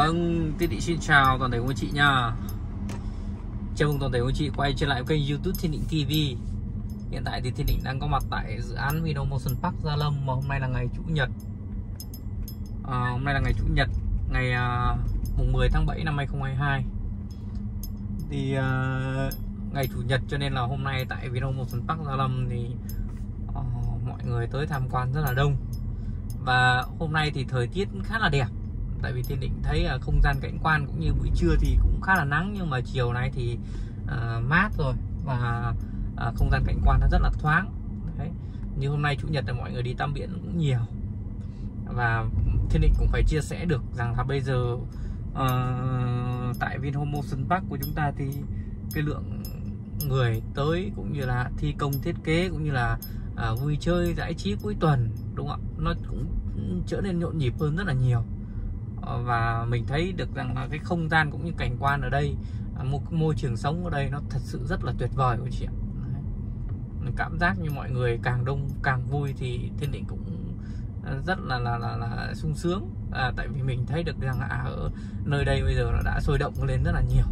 Vâng, Tiết Định xin chào toàn thể quý chị nha. Chào mừng toàn thể quý chị quay trở lại kênh youtube Thiên Định TV Hiện tại thì Thiên Định đang có mặt tại dự án Video Motion Park Gia Lâm Mà hôm nay là ngày Chủ nhật. À, Hôm nay là ngày Chủ nhật Ngày à, mùng 10 tháng 7 năm 2022 Thì à, ngày Chủ nhật cho nên là hôm nay tại Video Motion Park Gia Lâm thì à, Mọi người tới tham quan rất là đông. Và hôm nay thì thời tiết khá là đẹp tại vì thiên định thấy là không gian cảnh quan cũng như buổi trưa thì cũng khá là nắng nhưng mà chiều nay thì uh, mát rồi và uh, không gian cảnh quan nó rất là thoáng. Đấy. như hôm nay chủ nhật là mọi người đi tắm biển cũng nhiều. Và thiên định cũng phải chia sẻ được rằng là bây giờ uh, tại Vinhome Ocean Park của chúng ta thì cái lượng người tới cũng như là thi công thiết kế cũng như là uh, vui chơi giải trí cuối tuần đúng không ạ? Nó cũng trở nên nhộn nhịp hơn rất là nhiều. Ờ, và mình thấy được rằng là cái không gian cũng như cảnh quan ở đây à, một môi trường sống ở đây nó thật sự rất là tuyệt vời quý chị ạ. Cảm giác như mọi người càng đông càng vui thì thiên định cũng à, rất là là là, là sung sướng. À, tại vì mình thấy được rằng à, ở nơi đây bây giờ nó đã sôi động lên rất là nhiều.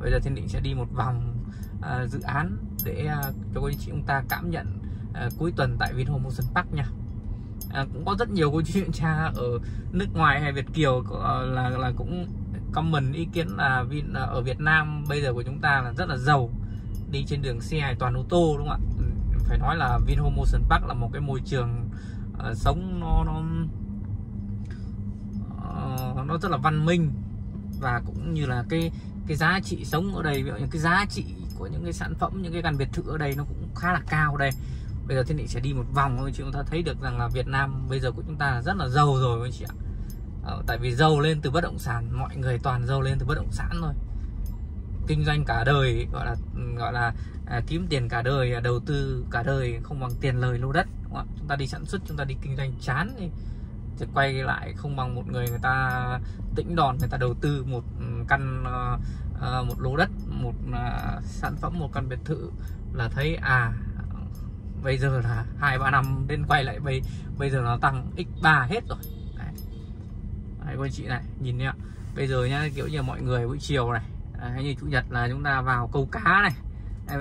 Bây giờ thiên định sẽ đi một vòng à, dự án để à, cho anh chị chúng ta cảm nhận à, cuối tuần tại Vinhome Motion Park nha à, cũng có rất nhiều câu chuyện cha ở nước ngoài hay Việt kiều à, là là cũng comment ý kiến là Vin à, ở Việt Nam bây giờ của chúng ta là rất là giàu đi trên đường xe toàn ô tô đúng không ạ? Ừ, phải nói là Vinhome Motion Park là một cái môi trường uh, sống nó nó uh, nó rất là văn minh và cũng như là cái cái giá trị sống ở đây những cái giá trị của những cái sản phẩm những cái căn biệt thự ở đây nó cũng khá là cao đây bây giờ thiên định sẽ đi một vòng thôi chúng ta thấy được rằng là Việt Nam bây giờ của chúng ta rất là giàu rồi anh chị ạ. Ờ, tại vì giàu lên từ bất động sản mọi người toàn giàu lên từ bất động sản thôi. Kinh doanh cả đời gọi là gọi là à, kiếm tiền cả đời à, đầu tư cả đời không bằng tiền lời lô đất đúng không? chúng ta đi sản xuất chúng ta đi kinh doanh chán đi. Thì quay lại không bằng một người người ta tĩnh đòn người ta đầu tư một căn ờ, ờ, một lô đất một à, sản phẩm một căn biệt thự là thấy à bây giờ là hai ba năm đến quay lại bây bây giờ nó tăng x3 hết rồi. Đấy, đấy anh chị này nhìn nhá. Bây giờ nhá kiểu như mọi người buổi chiều này à, hay như chủ nhật là chúng ta vào câu cá này. Em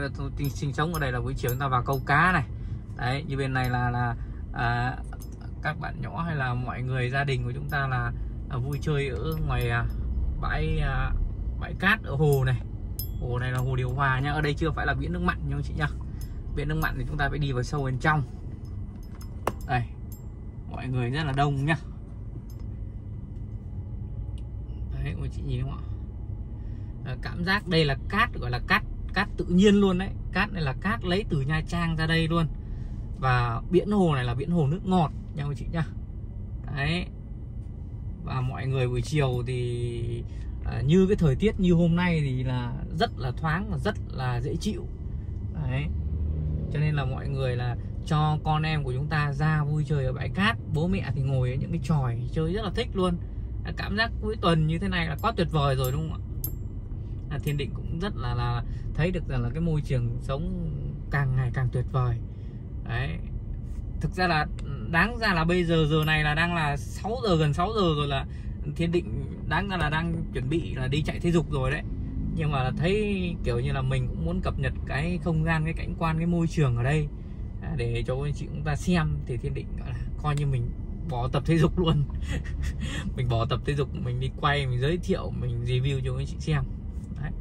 sinh sống ở đây là buổi chiều chúng ta vào câu cá này. Đấy như bên này là là à, các bạn nhỏ hay là mọi người gia đình của chúng ta là à, vui chơi ở ngoài à, bãi à, bãi cát ở hồ này. Hồ này là hồ điều hòa nhá ở đây chưa phải là biển nước mặn nha anh chị nhá biển nước mặn thì chúng ta phải đi vào sâu bên trong. Đây mọi người rất là đông nhá. Đấy mọi chị nhìn không ạ? À, cảm giác đây là cát gọi là cát cát tự nhiên luôn đấy. Cát này là cát lấy từ nha trang ra đây luôn. Và biển hồ này là biển hồ nước ngọt nha mọi chị nhá. Đấy. Và mọi người buổi chiều thì à, như cái thời tiết như hôm nay thì là rất là thoáng và rất là dễ chịu. Đấy cho nên là mọi người là cho con em của chúng ta ra vui chơi ở bãi cát. Bố mẹ thì ngồi ở những cái tròi chơi rất là thích luôn. Cảm giác cuối tuần như thế này là quá tuyệt vời rồi, đúng không ạ? À, thiên định cũng rất là là thấy được rằng là cái môi trường sống càng ngày càng tuyệt vời. Đấy. Thực ra là, đáng ra là bây giờ giờ này là đang là 6 giờ, gần 6 giờ rồi là thiên định đáng ra là đang chuẩn bị là đi chạy thể dục rồi đấy nhưng mà thấy kiểu như là mình cũng muốn cập nhật cái không gian, cái cảnh quan, cái môi trường ở đây. À, để cho anh chị chúng ta xem thì thiên định gọi là coi như mình bỏ tập thể dục luôn. Mình bỏ tập thể dục, mình đi quay, mình giới thiệu, mình review cho anh chị xem. Đấy.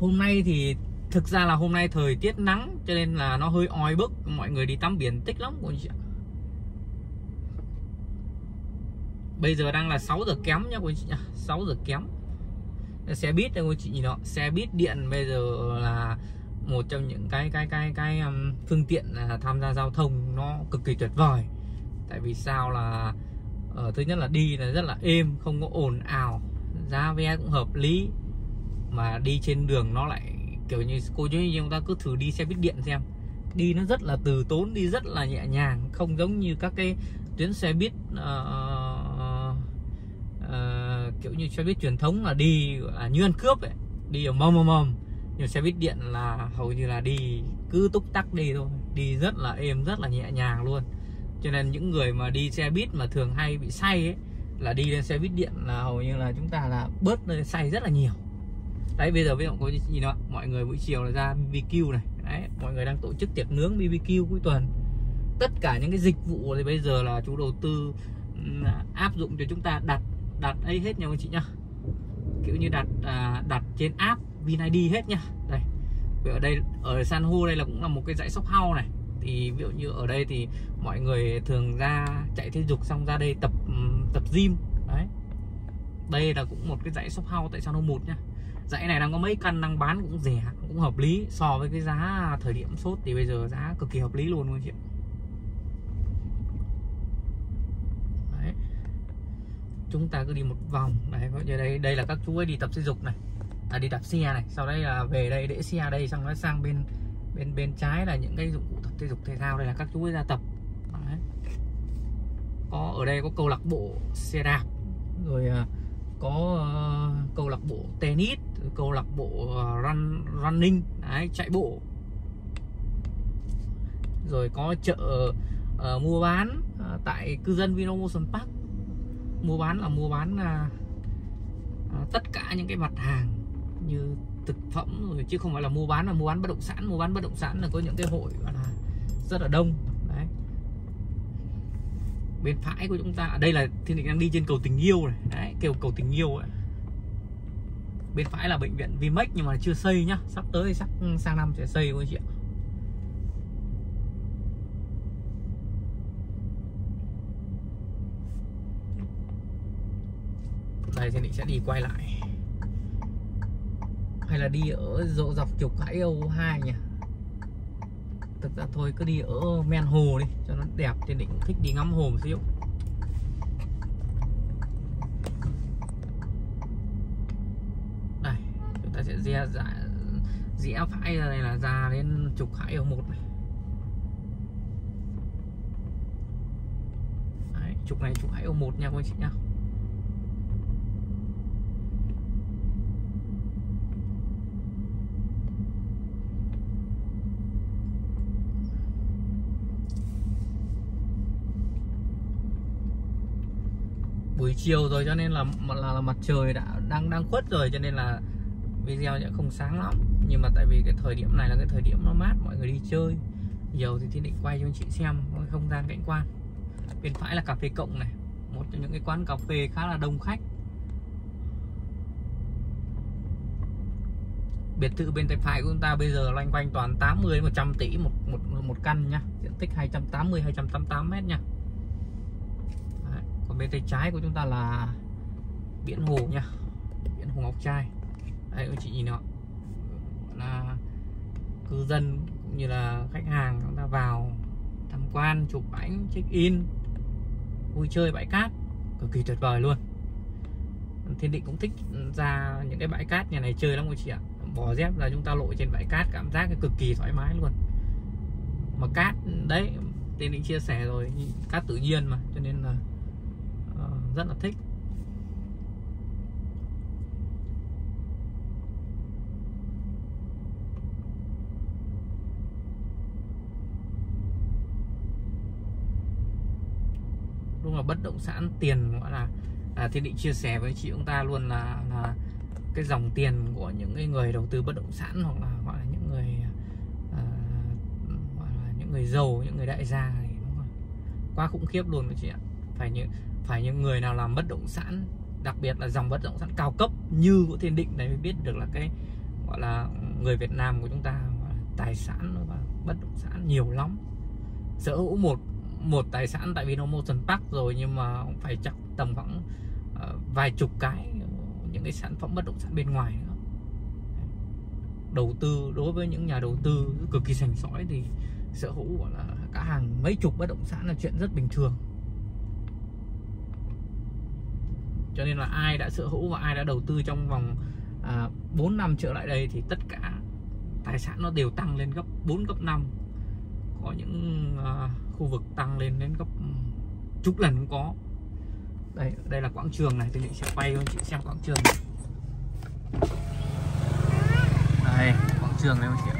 hôm nay thì thực ra là hôm nay thời tiết nắng cho nên là nó hơi oi bức. Mọi người đi tắm biển tích lắm của anh chị ạ. Bây giờ đang là 6 giờ kém nhá quý chị nhá. 6 giờ kém. Xe buýt đây quý chị nhìn đó xe buýt điện bây giờ là một trong những cái cái cái cái um, phương tiện là tham gia giao thông nó cực kỳ tuyệt vời. Tại vì sao là uh, thứ nhất là đi là rất là êm không có ồn ào. Giá vé cũng hợp lý. Mà đi trên đường nó lại kiểu như cô chú chúng ta cứ thử đi xe buýt điện xem. Đi nó rất là từ tốn đi rất là nhẹ nhàng. Không giống như các cái tuyến xe buýt uh, kiểu như xe buýt truyền thống là đi là như ăn cướp ấy, đi ở mông mông mông nhưng xe buýt điện là hầu như là đi cứ túc tắc đi thôi, đi rất là êm, rất là nhẹ nhàng luôn. Cho nên những người mà đi xe buýt mà thường hay bị say ấy, là đi lên xe buýt điện là hầu như là chúng ta là bớt say rất là nhiều. Đấy, bây giờ ví dụ có gì đó mọi người buổi chiều là ra BBQ này. Đấy, mọi người đang tổ chức tiệc nướng BBQ cuối tuần. Tất cả những cái dịch vụ thì bây giờ là chú đầu tư áp dụng cho chúng ta đặt đặt ấy hết nha anh chị nhá. Kiểu như đặt à, đặt trên app VinID hết nhá đây vì ở đây ở San Hô đây là cũng là một cái dãy shop house này. Thì ví dụ như ở đây thì mọi người thường ra chạy thể dục xong ra đây tập tập gym. Đấy. Đây là cũng một cái dãy shop house tại San Hô một nhá. Dãy này đang có mấy căn đang bán cũng rẻ cũng hợp lý. So với cái giá thời điểm sốt thì bây giờ giá cực kỳ hợp lý luôn anh chị ạ. Chúng ta cứ đi một vòng. Đấy giờ đây đây là các chú ấy đi tập thể dục này. À, đi đạp xe này. Sau đây là về đây để xe đây xong nó sang bên bên bên trái là những cái dụng cụ tập thể dục thể thao. Đây là các chú ấy ra tập. Đấy. có ở đây có câu lạc bộ xe đạp. Rồi à, có uh, câu lạc bộ tennis. Câu lạc bộ uh, run running. Đấy, chạy bộ. Rồi có chợ uh, mua bán uh, tại cư dân Vinomotion Park mua bán là mua bán à, à, tất cả những cái mặt hàng như thực phẩm rồi chứ không phải là mua bán là mua bán bất động sản. Mua bán bất động sản là có những cái hội gọi là rất là đông. Đấy. Bên phải của chúng ta ở đây là thiên định đang đi trên cầu tình yêu này. Đấy kêu cầu tình yêu ấy. Bên phải là bệnh viện Vimex nhưng mà chưa xây nhá. Sắp tới sắp sang năm sẽ xây thôi chị ạ. Này thì định sẽ đi quay lại. Hay là đi ở dỗ dọc trục Hải Âu 2 nhỉ? Thực ra thôi cứ đi ở men hồ đi cho nó đẹp thì định thích đi ngắm hồ một xíu. Đây chúng ta sẽ rẽ rẽ, rẽ phải ra đây là ra đến trục Hải Âu một này. Đấy, trục này trục Hải Âu một nha các anh chị nhá buổi chiều rồi cho nên là là, là mặt trời đã đang đang khuất rồi cho nên là video sẽ không sáng lắm. Nhưng mà tại vì cái thời điểm này là cái thời điểm nó mát mọi người đi chơi. Nhiều thì thiên định quay cho anh chị xem không gian cảnh quan. Bên phải là cà phê cộng này một trong những cái quán cà phê khá là đông khách. Biệt thự bên tay phải của chúng ta bây giờ loanh quanh toàn 80 100 tỷ một một một căn nhá. Diện tích 280 288 mét nha bên tay trái của chúng ta là biển hồ nha. Biển hồ ngọc trai. Đây, các chị nhìn ạ. Là cư dân cũng như là khách hàng chúng ta vào tham quan, chụp ảnh, check in, vui chơi, bãi cát. Cực kỳ tuyệt vời luôn. Thiên định cũng thích ra những cái bãi cát nhà này chơi lắm các chị ạ. Bỏ dép là chúng ta lội trên bãi cát, cảm giác cực kỳ thoải mái luôn. Mà cát, đấy, thiên định chia sẻ rồi, cát tự nhiên mà, cho nên là rất là thích. Đúng là bất động sản tiền gọi là à, thì định chia sẻ với chị ông ta luôn là là cái dòng tiền của những cái người đầu tư bất động sản hoặc là gọi là những người à, gọi là những người giàu những người đại gia thì đúng quá khủng khiếp luôn các chị ạ. Phải như phải những người nào làm bất động sản đặc biệt là dòng bất động sản cao cấp như của thiên định này mới biết được là cái gọi là người Việt Nam của chúng ta tài sản và bất động sản nhiều lắm. Sở hữu một một tài sản tại Vinomotion Park rồi nhưng mà phải chắc tầm khoảng uh, vài chục cái những cái sản phẩm bất động sản bên ngoài nữa. Đầu tư đối với những nhà đầu tư cực kỳ sành sỏi thì sở hữu gọi là cả hàng mấy chục bất động sản là chuyện rất bình thường. Cho nên là ai đã sở hữu và ai đã đầu tư trong vòng à, 4 năm trở lại đây thì tất cả tài sản nó đều tăng lên gấp 4 gấp 5 có những à, khu vực tăng lên đến gấp ừ, chục lần cũng có. Đây đây là quảng trường này tôi định sẽ quay cho chị xem quảng trường này. đây quảng trường này chị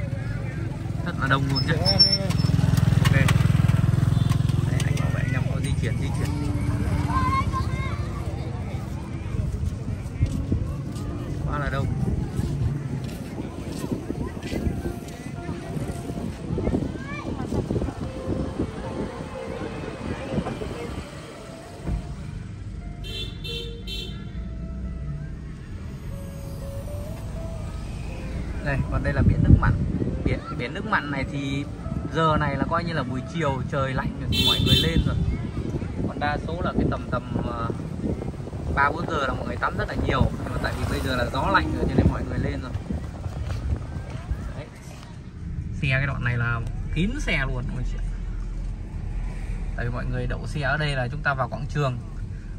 rất là đông luôn nhé thì giờ này là coi như là buổi chiều trời lạnh rồi thì mọi người lên rồi. Còn đa số là cái tầm tầm ờ, ba bốn giờ là mọi người tắm rất là nhiều. Nhưng mà tại vì bây giờ là gió lạnh rồi cho nên mọi người lên rồi. Đấy. xe cái đoạn này là kín xe luôn mọi chị? Tại vì mọi người đậu xe ở đây là chúng ta vào quảng trường.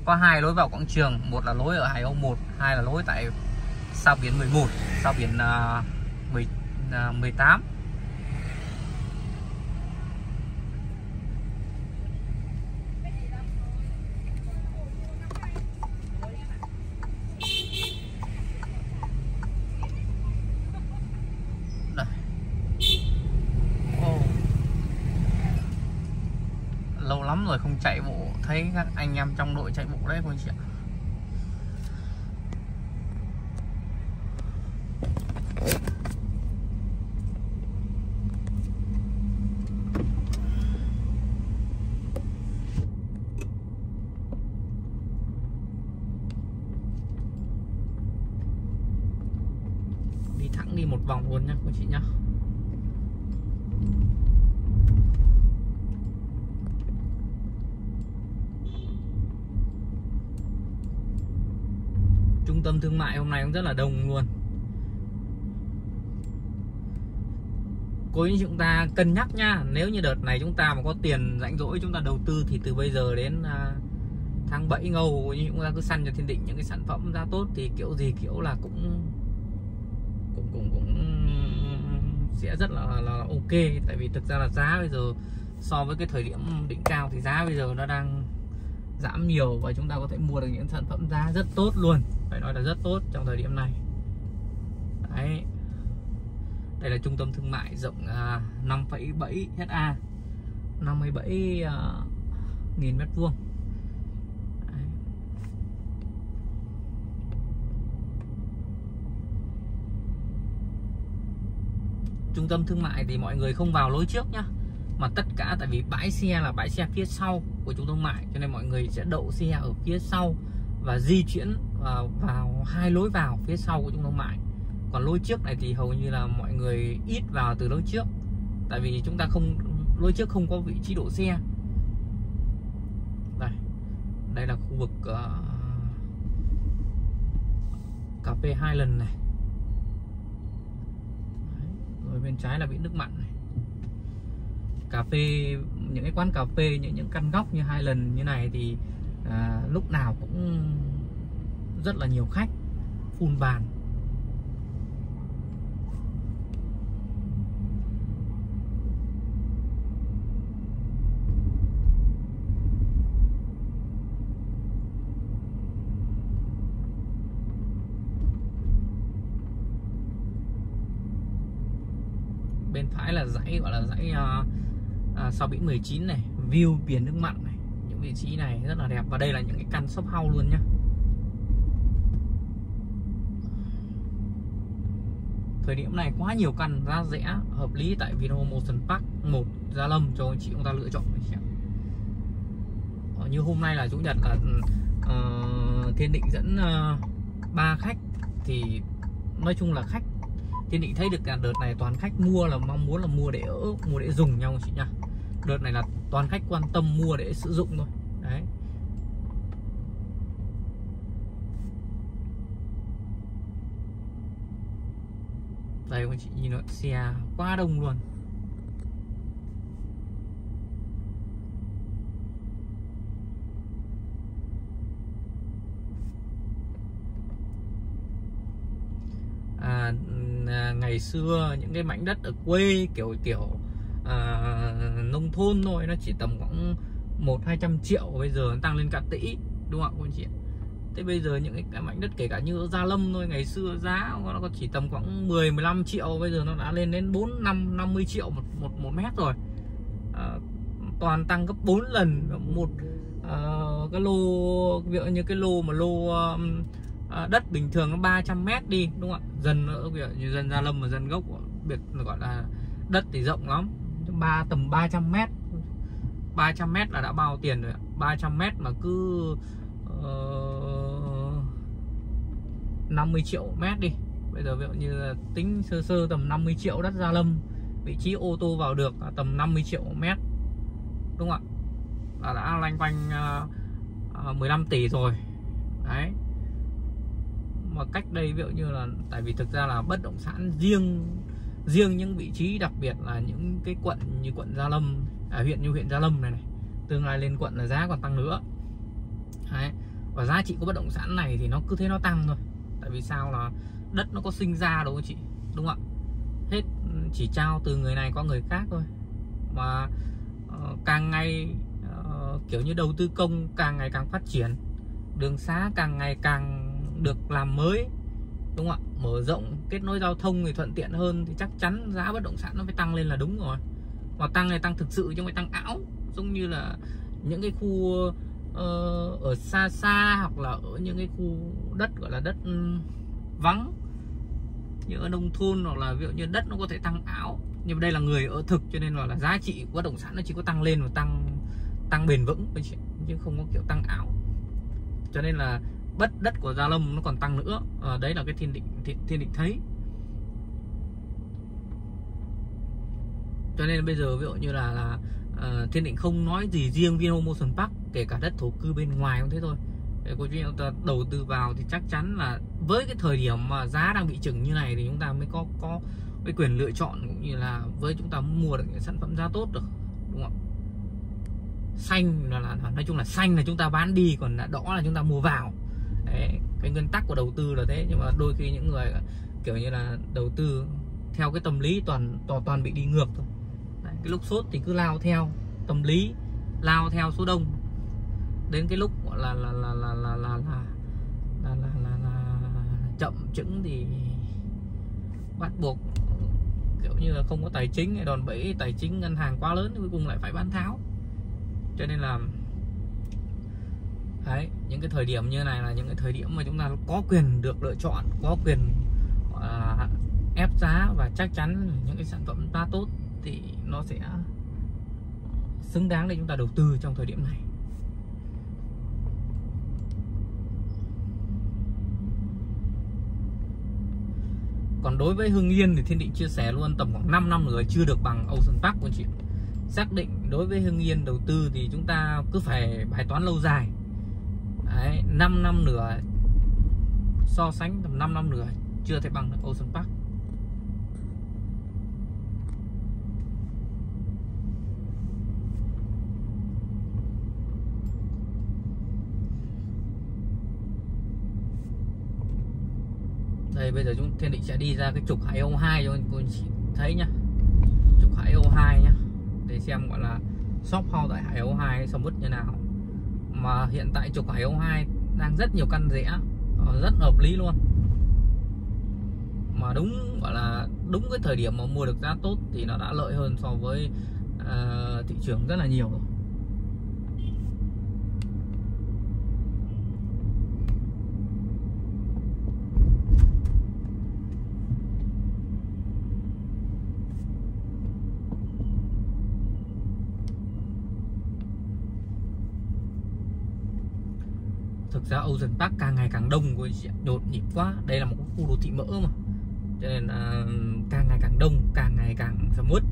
Có hai lối vào quảng trường một là lối ở Hải Âu 1 hai là lối tại sao biển 11 sao biển uh, 10, uh, 18 Đây. Ồ. lâu lắm rồi không chạy bộ thấy các anh em trong đội chạy bộ đấy, cô anh chị ạ. Đi thẳng đi một vòng luôn nhá, cô chị nhá trung tâm thương mại hôm nay cũng rất là đông luôn cô ý chúng ta cân nhắc nha. nếu như đợt này chúng ta mà có tiền rảnh rỗi chúng ta đầu tư thì từ bây giờ đến à, tháng 7 ngâu như chúng ta cứ săn cho thiên định những cái sản phẩm ra tốt thì kiểu gì kiểu là cũng cũng cũng cũng sẽ rất là, là, là ok tại vì thực ra là giá bây giờ so với cái thời điểm đỉnh cao thì giá bây giờ nó đang giảm nhiều và chúng ta có thể mua được những sản phẩm giá rất tốt luôn. Phải nói là rất tốt trong thời điểm này. Đấy. Đây là trung tâm thương mại rộng à, 5,7 ha. 57 à, nghìn mét vuông. Trung tâm thương mại thì mọi người không vào lối trước nhá mà tất cả tại vì bãi xe là bãi xe phía sau của trung tâm thương mại cho nên mọi người sẽ đậu xe ở phía sau và di chuyển vào, vào hai lối vào phía sau của trung tâm thương mại còn lối trước này thì hầu như là mọi người ít vào từ lối trước tại vì chúng ta không lối trước không có vị trí đổ xe. Đây đây là khu vực uh, cà phê hai lần này. Đấy. rồi bên trái là biển nước mặn này cà phê những cái quán cà phê những những căn góc như hai lần như này thì à, lúc nào cũng rất là nhiều khách full bàn. Bên phải là dãy gọi là dãy uh, à, sau biển 19 này view biển nước mặn này những vị trí này rất là đẹp và đây là những cái căn shop house luôn nhá thời điểm này quá nhiều căn giá rẻ hợp lý tại Vino Motion Park 1 Gia Lâm cho anh chị chúng ta lựa chọn. Ờ, như hôm nay là chủ nhật là uh, Thiên Định dẫn ờ, ba uh, khách thì nói chung là khách Thiên Định thấy được cả đợt này toàn khách mua là mong muốn là mua để ở mua để dùng nhau chị nha đợt này là toàn khách quan tâm mua để sử dụng thôi. Đấy. Đây các chị nhìn nó xe quá đông luôn. À, ừ, à, ngày xưa những cái mảnh đất ở quê kiểu kiểu à, nông thôn thôi nó chỉ tầm khoảng một hai trăm triệu bây giờ nó tăng lên cả tỷ đúng không anh chị thế bây giờ những cái mảnh đất kể cả như gia lâm thôi ngày xưa giá nó chỉ tầm khoảng 10 15 triệu bây giờ nó đã lên đến 4 5 50 triệu một một một mét rồi. À, toàn tăng gấp 4 lần một à, cái lô ví dụ như cái lô mà lô à, đất bình thường nó 300 mét đi đúng không ạ? Dần ở như dân gia lâm và dân gốc biệt gọi là đất thì rộng lắm ba tầm 300 m 300 m là đã bao tiền rồi 300 m mà cứ ờ, uh, 50 triệu mét đi. Bây giờ ví dụ như là tính sơ sơ tầm 50 triệu đất gia lâm vị trí ô tô vào được là tầm 50 triệu mét. Đúng không ạ? Là đã loanh quanh ờ, ờ, uh, 15 tỷ rồi. Đấy. Mà cách đây ví dụ như là tại vì thực ra là bất động sản riêng riêng những vị trí đặc biệt là những cái quận như quận Gia Lâm à, huyện như huyện Gia Lâm này này tương lai lên quận là giá còn tăng nữa. Đấy. và giá trị của bất động sản này thì nó cứ thế nó tăng thôi. Tại vì sao là đất nó có sinh ra đâu chị đúng không ạ? Hết chỉ trao từ người này qua người khác thôi. Mà uh, càng ngày uh, kiểu như đầu tư công càng ngày càng phát triển đường xá càng ngày càng được làm mới đúng không ạ? Mở rộng kết nối giao thông thì thuận tiện hơn thì chắc chắn giá bất động sản nó phải tăng lên là đúng rồi. Mà tăng này tăng thực sự chứ không phải tăng ảo. Giống như là những cái khu uh, ở xa xa hoặc là ở những cái khu đất gọi là đất vắng. Như ở nông thôn hoặc là ví dụ như đất nó có thể tăng ảo. Nhưng mà đây là người ở thực cho nên là, là giá trị của bất động sản nó chỉ có tăng lên và tăng tăng bền vững chứ không có kiểu tăng ảo. Cho nên là bất đất của Gia Lâm nó còn tăng nữa. À, đấy là cái thiên định thiên, thiên định thấy. Cho nên bây giờ ví dụ như là là uh, thiên định không nói gì riêng Vinhome Park kể cả đất thổ cư bên ngoài cũng thế thôi. Để cô chú ta đầu tư vào thì chắc chắn là với cái thời điểm mà giá đang bị chừng như này thì chúng ta mới có có cái quyền lựa chọn cũng như là với chúng ta mua được những sản phẩm giá tốt được đúng không xanh là, là nói chung là xanh là chúng ta bán đi còn là đỏ là chúng ta mua vào đấy cái nguyên tắc của đầu tư là thế nhưng mà đôi khi những người kiểu như là đầu tư theo cái tâm lý toàn toàn toàn bị đi ngược thôi đấy, cái lúc sốt thì cứ lao theo tâm lý lao theo số đông đến cái lúc gọi là là là là là là là là, là, là, là chậm chững thì bắt buộc kiểu như là không có tài chính hay đòn bẩy tài chính ngân hàng quá lớn cuối cùng lại phải bán tháo cho nên là đấy những cái thời điểm như này là những cái thời điểm mà chúng ta có quyền được lựa chọn có quyền uh, ép giá và chắc chắn những cái sản phẩm ta tốt thì nó sẽ xứng đáng để chúng ta đầu tư trong thời điểm này. Còn đối với Hưng Yên thì Thiên Định chia sẻ luôn tầm khoảng 5 năm rồi chưa được bằng Ocean Park của chị. Xác định đối với Hưng Yên đầu tư thì chúng ta cứ phải bài toán lâu dài. Đấy, 5 năm nữa so sánh tầm 5 năm nữa chưa thể bằng được Ocean Park. Đây bây giờ chúng thiên định sẽ đi ra cái trục hải âu 2 cho cô chị thấy nhá. Trục hải âu 2 nhá để xem gọi là shop house tại hải âu 2 sầm như nào mà hiện tại trục Hải Âu 2 đang rất nhiều căn rẽ ờ, rất hợp lý luôn. Mà đúng gọi là đúng cái thời điểm mà mua được giá tốt thì nó đã lợi hơn so với uh, thị trường rất là nhiều rồi thực ra Ocean Park càng ngày càng đông của chị nhộn nhịp quá. Đây là một khu đô thị mỡ mà. Cho nên là ừ, càng ngày càng đông, càng ngày càng sầm uất.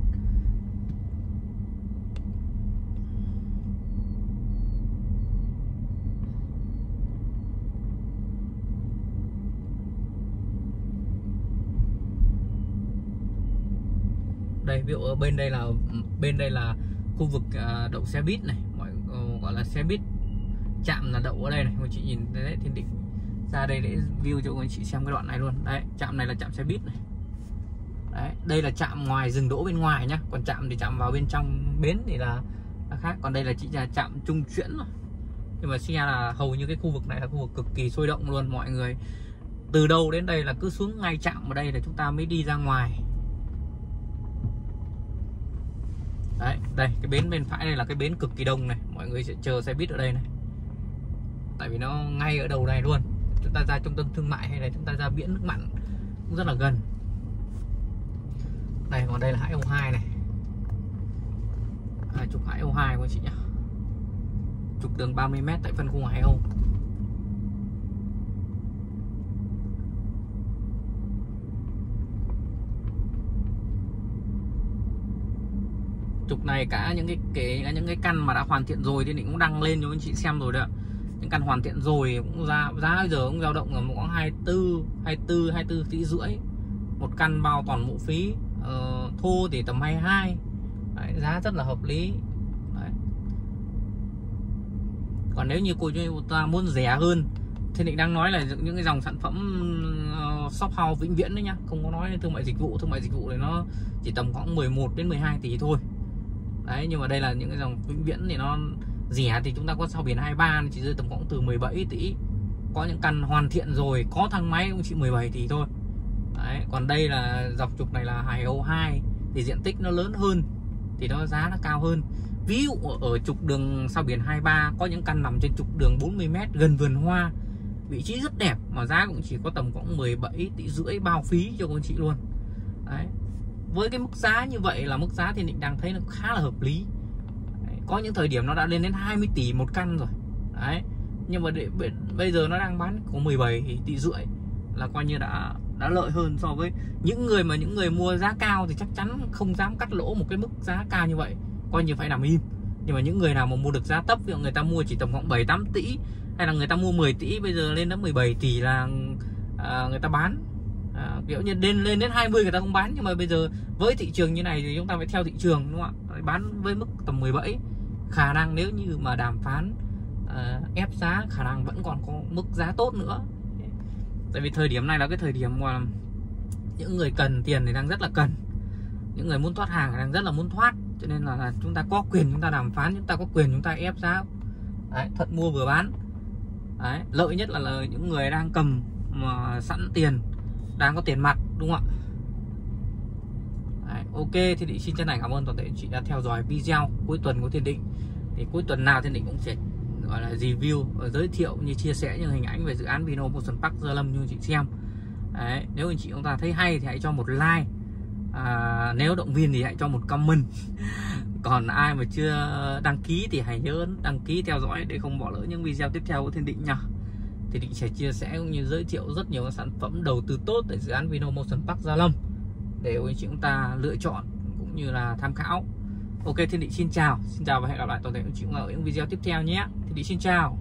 Đây, ví dụ ở bên đây là ừ, bên đây là khu vực à, đậu xe buýt này. Mọi ờ, gọi là xe buýt chạm là đậu ở đây này anh chị nhìn đấy thiên định ra đây để view cho anh chị xem cái đoạn này luôn. Đấy chạm này là chạm xe buýt này. Đấy đây là chạm ngoài dừng đỗ bên ngoài nhá. Còn chạm thì chạm vào bên trong bến thì là, là khác. Còn đây là chị là chạm trung chuyển rồi nhưng mà xe là hầu như cái khu vực này là khu vực cực kỳ sôi động luôn. Mọi người từ đâu đến đây là cứ xuống ngay chạm ở đây là chúng ta mới đi ra ngoài. Đấy đây cái bến bên phải này là cái bến cực kỳ đông này. Mọi người sẽ chờ xe buýt ở đây này tại vì nó ngay ở đầu này luôn. Chúng ta ra trung tâm thương mại hay là chúng ta ra biển nước mặn cũng rất là gần. Đây còn đây là hải âu 2 này. À, trục hải âu 2 của anh chị nhá. Trục đường 30m tại phân khu hải âu. Trục này cả những cái cái những cái căn mà đã hoàn thiện rồi thì định cũng đăng lên cho anh chị xem rồi đấy ạ những căn hoàn thiện rồi cũng giá giá bây giờ cũng dao động ở khoảng 24 24 24 tỷ rưỡi. Một căn bao toàn bộ phí ờ, thô thì tầm 22 đấy, giá rất là hợp lý. Đấy. còn nếu như cô ta muốn rẻ hơn thì định đang nói là những cái dòng sản phẩm uh, shop house vĩnh viễn đấy nhá. Không có nói thương mại dịch vụ thương mại dịch vụ thì nó chỉ tầm khoảng 11 đến 12 tỷ thôi. Đấy nhưng mà đây là những cái dòng vĩnh viễn thì nó rẻ thì chúng ta có sao biển 23 chỉ rơi tầm khoảng từ 17 tỷ có những căn hoàn thiện rồi, có thang máy cũng chỉ 17 tỷ thôi. Đấy, còn đây là dọc trục này là Hải Âu 2 thì diện tích nó lớn hơn, thì nó giá nó cao hơn. Ví dụ ở trục đường sao biển 23 có những căn nằm trên trục đường 40m gần vườn hoa, vị trí rất đẹp mà giá cũng chỉ có tầm khoảng 17 tỷ rưỡi bao phí cho con chị luôn. Đấy, với cái mức giá như vậy là mức giá thì định đang thấy nó khá là hợp lý có những thời điểm nó đã lên đến 20 tỷ một căn rồi. Đấy. Nhưng mà để, bây giờ nó đang bán có 17 tỷ rưỡi là coi như đã đã lợi hơn so với những người mà những người mua giá cao thì chắc chắn không dám cắt lỗ một cái mức giá cao như vậy. Coi như phải nằm im. Nhưng mà những người nào mà mua được giá thấp ví dụ người ta mua chỉ tầm khoảng 7 8 tỷ hay là người ta mua 10 tỷ bây giờ lên đến 17 tỷ là à, người ta bán. À, kiểu như lên lên đến 20 người ta không bán. Nhưng mà bây giờ với thị trường như này thì chúng ta phải theo thị trường đúng không ạ? Bán với mức tầm 17 khả năng nếu như mà đàm phán uh, ép giá khả năng vẫn còn có mức giá tốt nữa. Tại vì thời điểm này là cái thời điểm mà những người cần tiền thì đang rất là cần. Những người muốn thoát hàng thì đang rất là muốn thoát. Cho nên là, là chúng ta có quyền chúng ta đàm phán chúng ta có quyền chúng ta ép giá. Đấy, thuận mua vừa bán. Đấy, lợi nhất là, là những người đang cầm mà sẵn tiền đang có tiền mặt đúng không ạ? Đấy, ok thì định xin chân thành cảm ơn toàn thể anh chị đã theo dõi video cuối tuần của thiên định. Thì cuối tuần nào thiên định cũng sẽ gọi là review và giới thiệu như chia sẻ những hình ảnh về dự án Vino Motion Park Gia Lâm cho anh chị xem. Đấy, nếu anh chị chúng ta thấy hay thì hãy cho một like. À, nếu động viên thì hãy cho một comment. Còn ai mà chưa đăng ký thì hãy nhớ đăng ký theo dõi để không bỏ lỡ những video tiếp theo của thiên định nha. Thiên định sẽ chia sẻ cũng như giới thiệu rất nhiều sản phẩm đầu tư tốt tại dự án Vino Motion Park Gia Lâm để anh chị chúng ta lựa chọn cũng như là tham khảo. Ok Thiên Định xin chào. Xin chào và hẹn gặp lại toàn thể anh chị ở những video tiếp theo nhé. Thiên Định xin chào